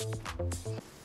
うん。